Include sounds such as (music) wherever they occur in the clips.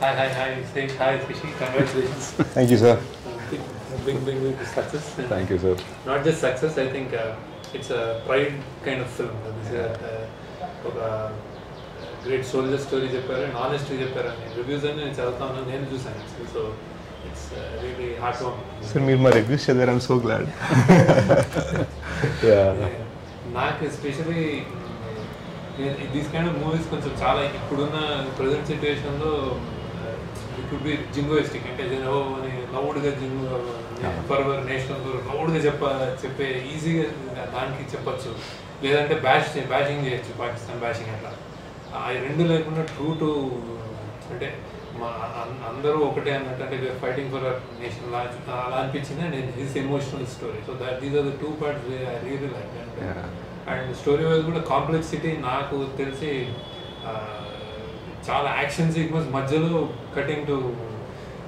Hi, hi, hi. Say hi, Fishy. Congratulations. Thank you sir big, big, big success. And thank you sir Not just success, I think uh, it's a pride kind of film. This is a, ఒక great soldier story చెప్పారు and honest చెప్పారు అని reviews అని నేను చదువుతా ఉన్నాను నేను చూసాను so it's really heart warm sir మీరు మా రివ్యూస్ చదివారు సో గ్లాడ్ నాకు especially these kind of movies కొంచెం చాలా ఇప్పుడున్న ప్రజెంట్ సిచ్యువేషన్లో కుడ్ బి జింగోయిస్టిక్ అంటే జనో అని లౌడ్గా జింగో ఫర్వర్ నేషనల్ లౌడ్గా చెప్ప చెప్పే ఈజీగా దానికి చెప్పొచ్చు. లేదంటే బ్యాష్ బ్యాషింగ్ చేయొచ్చు పాకిస్తాన్ బ్యాషింగ్ అట్లా. ఆ రెండు లేకుండా ట్రూ టు అంటే మా అందరూ ఒకటే అన్నట్టు అంటే ఫైటింగ్ ఫర్ నేషన్ లా అలా అనిపించింది. And this emotional story so that these are the two parts I really and story wise కూడా కాంప్లెక్సిటీ నాకు తెలిసి చాలా యాక్షన్ సీక్వెన్స్ మధ్యలో cutting to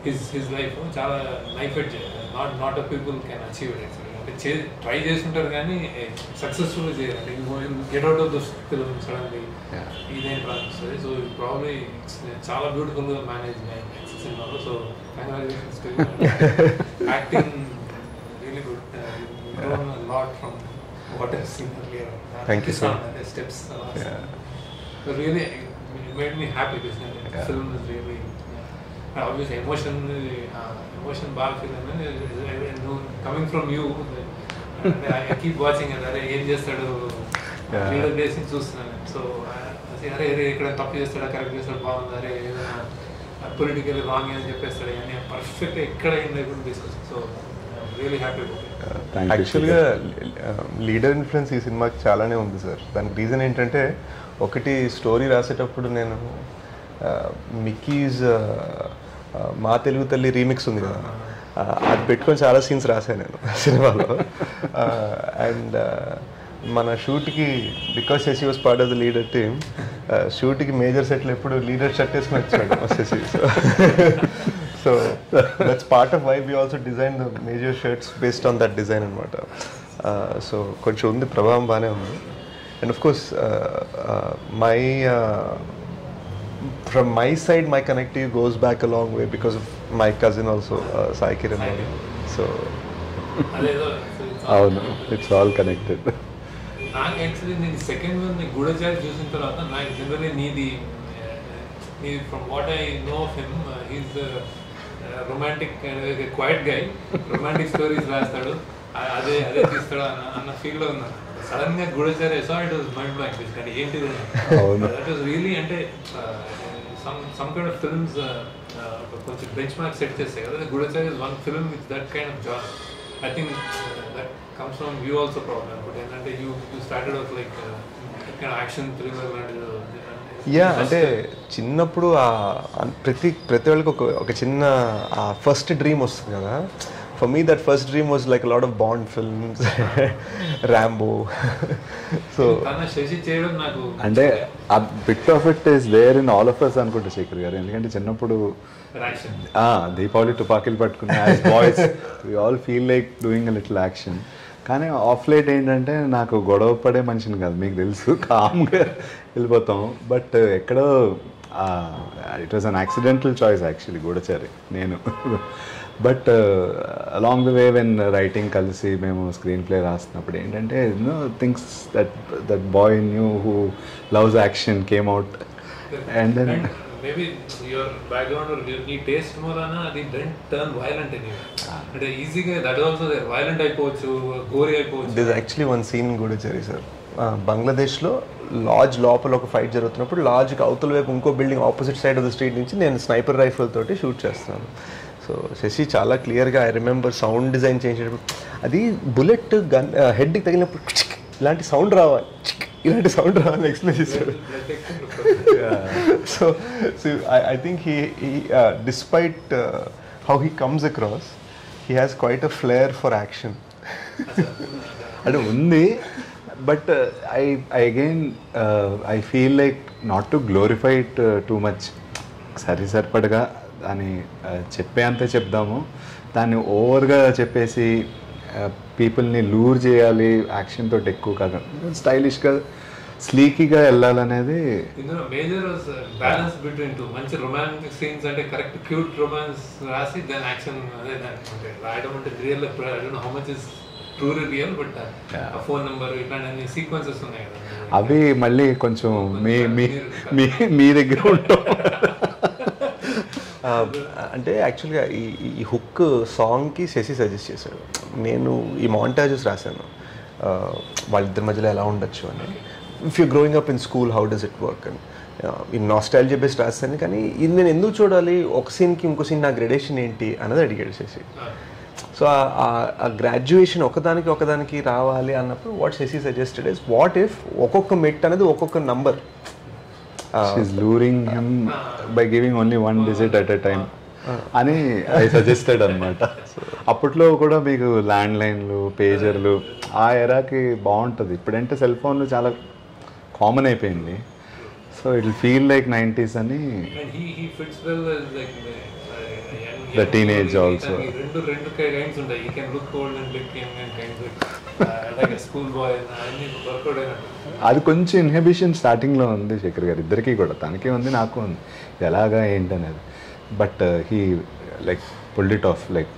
his his life చాలా life at not not people can achieve it actually అంటే చే try చేస్తుంటారు కానీ సక్సెస్ఫుల్ చేయాలి get out of the film suddenly ఇదేంటి అనిపిస్తుంది సో ప్రాబ్లీ చాలా బ్యూటిఫుల్గా మేనేజ్ సినిమాలో so congratulations acting really good lot from what he's seen Thank you, sir. Steps Yeah. Made me happy. This Yeah. film is really, uh, obviously, emotion, uh, emotion బాగా feel అయింది coming from you I keep watching అరే ఏం చేస్తాడు? Yeah. Leader days చూస్తున్నాను. So అరే అరే ఇక్కడ తప్పు చేస్తాడా? కరెక్ట్ చేస్తాడు? బాగుంది? అరే ఏదైనా పొలిటికల్ రాంగ్ అని చెప్పేస్తాడు. అని పర్ఫెక్ట్ ఎక్కడ ఏం లేకుండా తీసుకొచ్చాను సో రియలీ హ్యాపీ యాక్చువల్గా లీడర్ ఇన్ఫ్లుయెన్స్ ఈ సినిమాకి చాలానే ఉంది సార్ దానికి రీజన్ ఏంటంటే ఒకటి స్టోరీ రాసేటప్పుడు నేను మిక్కీస్ మా తెలుగు తల్లి రీమిక్స్ ఉంది కదా. అది పెట్టుకొని చాలా సీన్స్ రాశాను నేను సినిమాలో. అండ్ మన షూట్కి because Sashi was part of the leader team షూట్కి major సెట్లు ఎప్పుడు లీడర్ షర్ట్ వేసుకుని వచ్చాడు Sashi. So that's part of why we also design the major shirts based on that design అనమాట. సో కొంచెం ఉంది ప్రభావం బాగానే ఉంది. And of course my from my side, my connectivity goes back a long way because of my cousin also, uh, Sai Kiran. So, (laughs) అవును it's all connected నాకు actually నేను second one Goodachari చూసిన తర్వాత నాకు జనరలీ నీది నీ from what I know of him he's romantic quiet guy romantic stories రాస్తాడు. అదే అదే తీస్తాడు అన్న అన్న ఫీల్లో ఉన్నాను. సడన్గా Goodachari so it was mind blank కానీ అవును. దట్ వాస్ రియలీ అంటే some some kind of films కొంచెం బెంచ్ మార్క్ సెట్ చేస్తాయి కదా. Goodachari is one film with that kind of genre I think that comes from you also problem అనుకుంటే ఏంటంటే you you started off like action thriller లాంటిది yeah అంటే చిన్నప్పుడు ప్రతి ప్రతి వాళ్ళకి ఒక ఒక చిన్న ఆ ఫస్ట్ డ్రీమ్ వస్తుంది కదా. For me that first dream was like lot of Bond films Rambo so అంటే ఆ bit of it is there in all of us అనుకుంటా శేఖర్ గారు. ఎందుకంటే చిన్నప్పుడు దీపావళి తుపాకీలు పట్టుకుని as boys we all feel like doing little action కానీ of light ఏంటంటే నాకు గొడవ పడే మనిషిని కాదు మీకు తెలుసు (laughs) కామ్గా వెళ్ళిపోతాం. బట్ ఎక్కడో it was an accidental choice actually Goodachari నేను. But along the way when writing కలిసి మేము స్క్రీన్ ప్లే రాస్తున్నప్పుడు ఏంటంటే know things that that boy knew who loves action came out and then maybe your background నీ taste మూలన అది dent turn violent అని అంటే ఈజీగా దట్ ఆల్సో వైలెంట్ అయిపోవచ్చు గోరి అయిపోవచ్చు. This actually one scene Goodachari sir బంగ్లాదేశ్లో లాడ్జ్ లోపల ఒక ఫైట్ జరుగుతున్నప్పుడు లాడ్జ్కి అవతల వైపు ఇంకో building opposite side of the street నుంచి నేను స్నైపర్ రైఫిల్ తోటి షూట్ చేస్తున్నాను సో శశి చాలా క్లియర్గా ఐ రిమెంబర్ సౌండ్ డిజైన్ చేసేటప్పుడు అది బుల్లెట్ గన్ హెడ్కి తగిలినప్పుడు ఇలాంటి సౌండ్ రావాలి. ఇలాంటి సౌండ్ రావాలని ఎక్స్ప్లెయిన్ చేశాడు. So so I so I, he think he, he uh, despite uh, how he comes across, he has అంటే ఉంది. But I I again I feel like not to glorify it too much సరి సరిపడగా దాన్ని చెప్పే అంతే చెప్దాము. దాన్ని ఓవర్గా చెప్పేసి పీపుల్ని లూర్ చేయాలి యాక్షన్ తోటి ఎక్కువ కాదు. స్టైలిష్గా స్లీకీగా వెళ్ళాలనేది ఇందులో మేజర్ బ్యాలెన్స్ బిట్వీన్ టూ. మంచి రొమాంటిక్ సీన్స్ అంటే కరెక్ట్ క్యూట్ రొమాన్స్ రాసి దాని యాక్షన్ అదే దాని రాయడం అంటే real how much is truly real but ఆ ఫోన్ నెంబర్ ఇట్లాంటి సీక్వెన్సెస్ ఉన్నాయి కదా. అవి మళ్ళీ కొంచెం మీ మీ (laughs) మీ మీ దగ్గర (laughs) ఉంటాం అంటే యాక్చువల్గా ఈ ఈ హుక్ సాంగ్కి శశి సజెస్ట్ చేశాడు. నేను ఈ మాంటాజెస్ రాశాను. వాళ్ళిద్దరి మధ్యలో ఎలా ఉండొచ్చు అని. If you growing up in school how does it work అని. ఈ నాస్టాలజీ బేస్డ్ రాస్తాను కానీ ఇది నేను ఎందుకు చూడాలి? ఒక సీన్కి ఇంకో సీన్ నా గ్రెడేషన్ ఏంటి? అన్నది అడిగాడు శశి. సో ఆ గ్రాడ్యుయేషన్ ఒకదానికి ఒకదానికి రావాలి అన్నప్పుడు what Sashi suggested is what if ఒక్కొక్క మెట్ అనేది ఒక్కొక్క number she's luring him by giving only one digit at a time అని ఐ సజెస్టెడ్ అనమాట అప్పట్లో కూడా మీకు ల్యాండ్ లైన్లు పేజర్లు ఆ ఎరాకి బాగుంటుంది. ఇప్పుడంటే సెల్ ఫోన్లు చాలా కామన్ అయిపోయింది. So it feel like nineties అని Boy. also. ఇతనికి రెండు రెండు కైండ్స్ ఉంటాయి. ఈ can look old and look young and kind like school boy అన్ని వర్కౌట్ అది కొంచెం ఇన్హిబిషన్ స్టార్టింగ్లో ఉంది శేఖర్ గారు. ఇద్దరికీ కూడా. తనకి ఉంది నాకు ఉంది. ఎలాగా ఏంటనేది. But he like pulled it off like